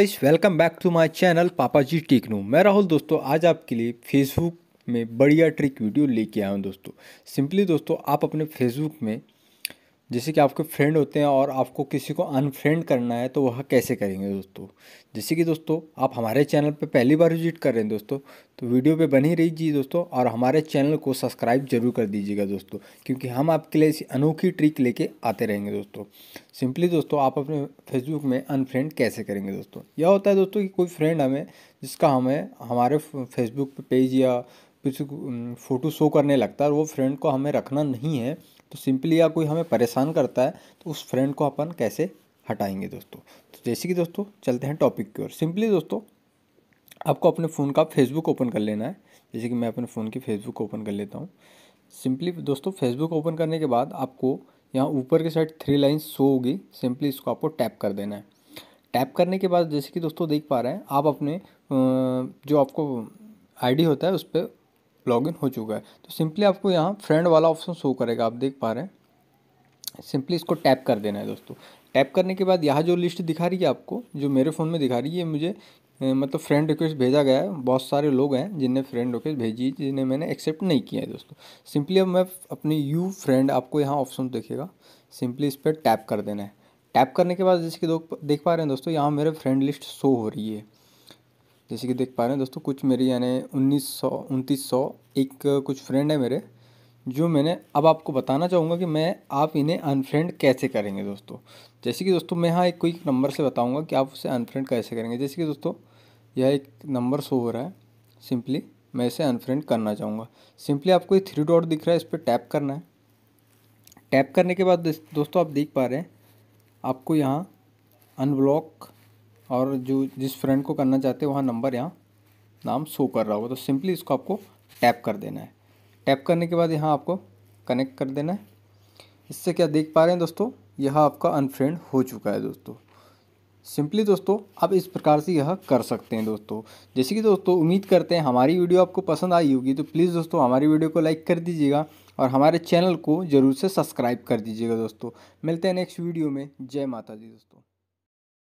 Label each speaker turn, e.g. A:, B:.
A: Guys welcome back to my channel Papa ji Techno मैं राहुल, दोस्तों, आज आपके लिए फेसबुक में बढ़िया ट्रिक वीडियो लेके आया हूँ, दोस्तों। सिंपली दोस्तों, आप अपने फेसबुक में जैसे कि आपके फ्रेंड होते हैं और आपको किसी को अनफ्रेंड करना है तो वह कैसे करेंगे दोस्तों? जैसे कि दोस्तों, आप हमारे चैनल पर पहली बार विज़िट कर रहे हैं दोस्तों तो वीडियो पे बनी रहिए दोस्तों और हमारे चैनल को सब्सक्राइब ज़रूर कर दीजिएगा दोस्तों, क्योंकि हम आपके लिए ऐसी अनोखी ट्रिक लेके आते रहेंगे दोस्तों। सिंपली दोस्तों, आप अपने फेसबुक में अनफ्रेंड कैसे करेंगे दोस्तों? यह होता है दोस्तों कि कोई फ्रेंड हमें, जिसका हमें, हमारे फेसबुक पेज या कुछ फ़ोटो शो करने लगता है और वो फ्रेंड को हमें रखना नहीं है तो सिंपली या कोई हमें परेशान करता है तो उस फ्रेंड को अपन कैसे हटाएँगे दोस्तों? तो जैसे कि दोस्तों, चलते हैं टॉपिक की ओर। सिंपली दोस्तों, आपको अपने फ़ोन का फेसबुक ओपन कर लेना है। जैसे कि मैं अपने फ़ोन की फेसबुक ओपन कर लेता हूँ। सिंपली दोस्तों फेसबुक ओपन करने के बाद आपको यहाँ ऊपर के साइड थ्री लाइन्स शो होगी। सिंपली इसको आपको टैप कर देना है। टैप करने के बाद जैसे कि दोस्तों देख पा रहे हैं, आप अपने जो आपको आईडी होता है, उस पर लॉगिन हो चुका है। तो सिंपली आपको यहाँ फ्रेंड वाला ऑप्शन शो करेगा, आप देख पा रहे हैं। सिंपली इसको टैप कर देना है दोस्तों। टैप करने के बाद यहाँ जो लिस्ट दिखा रही है आपको, जो मेरे फ़ोन में दिखा रही है मुझे मतलब फ्रेंड रिक्वेस्ट भेजा गया है। बहुत सारे लोग हैं जिनने फ्रेंड रिक्वेस्ट भेजी, जिन्हें मैंने एक्सेप्ट नहीं किया है दोस्तों। सिंपली अब मैं अपनी यू फ्रेंड आपको यहाँ ऑप्शन देखेगा। सिंपली इस पर टैप कर देना है। टैप करने के बाद जैसे कि देख पा रहे हैं दोस्तों, यहाँ मेरे फ्रेंड लिस्ट शो हो रही है। जैसे कि देख पा रहे हैं दोस्तों, कुछ मेरी यानी उन्नीस सौ, उनतीस सौ एक कुछ फ्रेंड है मेरे, जो मैंने अब आपको बताना चाहूँगा कि मैं, आप इन्हें अनफ्रेंड कैसे करेंगे दोस्तों? जैसे कि दोस्तों, मैं यहाँ एक कोई नंबर से बताऊँगा कि आप उसे अनफ्रेंड कैसे करेंगे। जैसे कि दोस्तों, यह एक नंबर शो हो रहा है सिंपली मैं इसे अनफ्रेंड करना चाहूँगा। सिंपली आपको ये थ्री डॉट दिख रहा है, इस पर टैप करना है। टैप करने के बाद दोस्तों, आप देख पा रहे हैं, आपको यहाँ अनब्लॉक और जो जिस फ्रेंड को करना चाहते हैं, वहाँ नंबर यहाँ, नाम शो कर रहा होगा। तो सिंपली इसको आपको टैप कर देना है। टैप करने के बाद यहाँ आपको कनेक्ट कर देना है। इससे क्या देख पा रहे हैं दोस्तों? यह आपका अनफ्रेंड हो चुका है दोस्तों। सिंपली दोस्तों, आप इस प्रकार से यह कर सकते हैं दोस्तों। जैसे कि दोस्तों, उम्मीद करते हैं हमारी वीडियो आपको पसंद आई होगी तो प्लीज़ दोस्तों हमारी वीडियो को लाइक कर दीजिएगा और हमारे चैनल को ज़रूर से सब्सक्राइब कर दीजिएगा दोस्तों। मिलते हैं नेक्स्ट वीडियो में। जय माता दी दोस्तों।